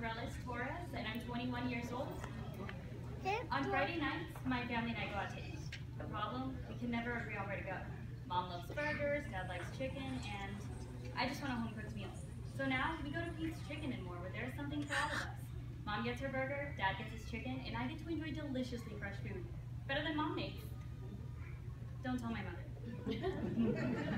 Arelis Torres, and I'm 21 years old. On Friday nights, my family and I go out to eat. The problem, we can never agree on where to go. Mom loves burgers, Dad likes chicken, and I just want a home-cooked meal. So now, we go to Pete's Chicken and More, where there's something for all of us. Mom gets her burger, Dad gets his chicken, and I get to enjoy deliciously fresh food. Better than Mom makes. Don't tell my mother.